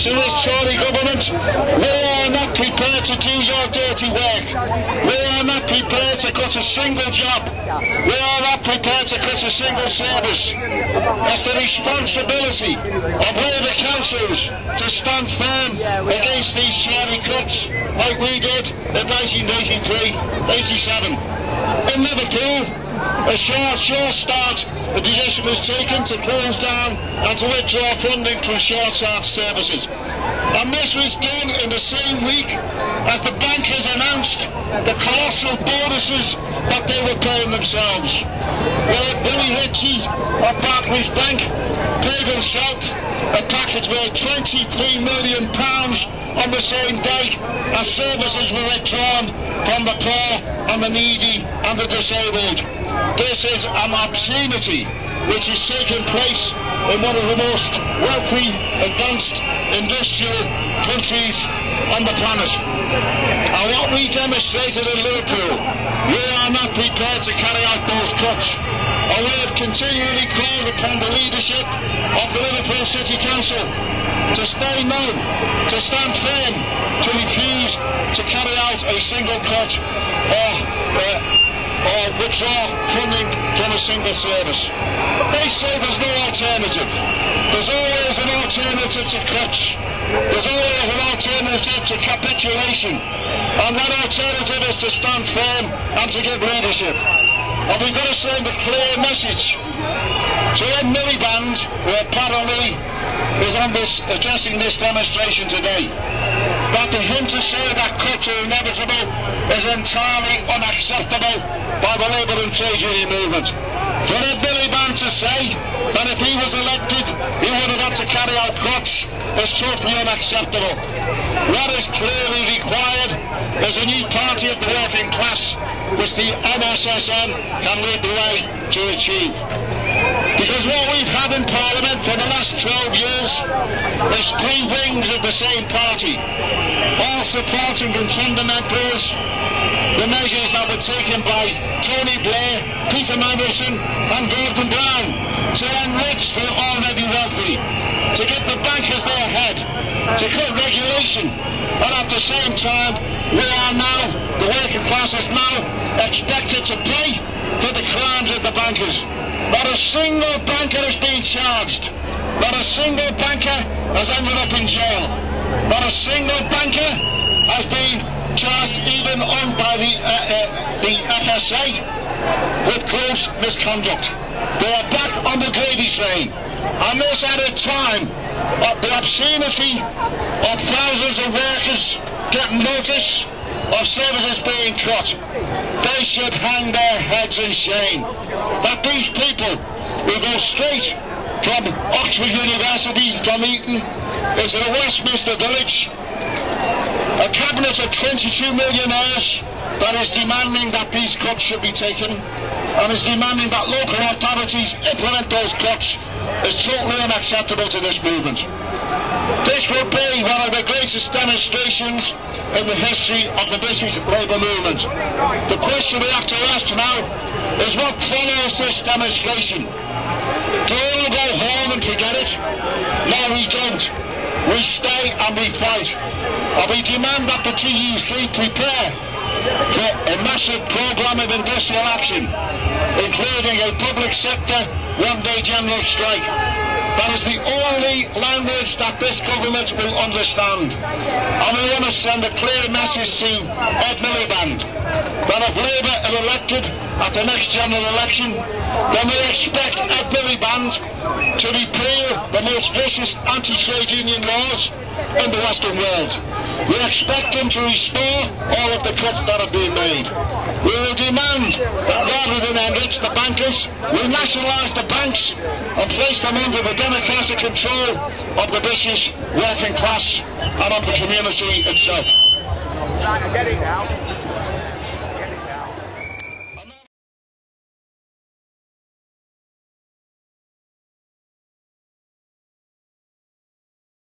this Tory government, we are not prepared to do your dirty work. We are not prepared to cut a single job. We are not prepared to cut a single service. It's the responsibility of all the councils to stand firm against these charity cuts like we did in 1983, 87. In Liverpool, a short, Sure Start, the decision was taken to close down and to withdraw funding from Sure Start services. And this was done in the same week as the bankers announced the colossal bonuses that they were paying themselves. Well, Billy Ritchie of Barclays Bank paid himself a package worth 23 million pounds on the same day as services were withdrawn from the poor and the needy and the disabled. This is an obscenity which is taking place in one of the most wealthy, advanced industrial countries on the planet. And what we demonstrated in Liverpool, we are not prepared to carry out those cuts. Continually called upon the leadership of the Liverpool City Council to stay mum, to stand firm, to refuse to carry out a single cut or, uh, or withdraw funding from a single service. They say there's no alternative. There's always alternative to cuts. There's always an alternative to capitulation. And that alternative is to stand firm and to give leadership. And we've got to send a clear message to Ed Miliband, who apparently is on this, addressing this demonstration today, that for him to say that cuts are inevitable is entirely unacceptable by the Labour and Trade Union movement. For Ed Miliband to say that if he was elected, he to carry out cuts is totally unacceptable. What is clearly required is a new party of the working class, which the NSSN can lead the way to achieve. Because what we've had in Parliament for the last 12 years is three wings of the same party, all supporting and fundamentals the measures that were taken by Tony Blair, Peter Mandelson and Gordon Brown to enrich the already wealthy, to get the bankers their head, to cut regulation, and at the same time we are now, the working class is now expected to pay for the crimes of the bankers. Not a single banker is being charged. Not a single banker has ended up in jail. Not a single banker has been charged even on by the, uh, uh, the FSA with gross misconduct. They are back on the gravy train. And this at a time of the obscenity of thousands of workers getting notice of services being cut. They should hang their heads in shame. That these people who go straight from Oxford University, from Eton, into the Westminster Village, a cabinet of 22 millionaires that is demanding that these cuts should be taken and is demanding that local authorities implement those cuts is totally unacceptable to this movement. This will be one of the greatest demonstrations in the history of the British Labour movement. The question we have to ask now is what follows this demonstration? Do we go home and forget it? No, we don't. We stay and we fight. And we demand that the TUC prepare a massive programme of industrial action, including a public sector one-day general strike. That is the only language that this government will understand. And we want to send a clear message to Ed Miliband that if Labour are elected at the next general election, then we expect Ed Miliband to repeal the most vicious anti-trade union laws in the Western world. We expect him to restore all of the cuts that have been made. We will demand that rather than enrich the bankers, we nationalise the banks and place them under the democratic control of the British working class and of the community itself.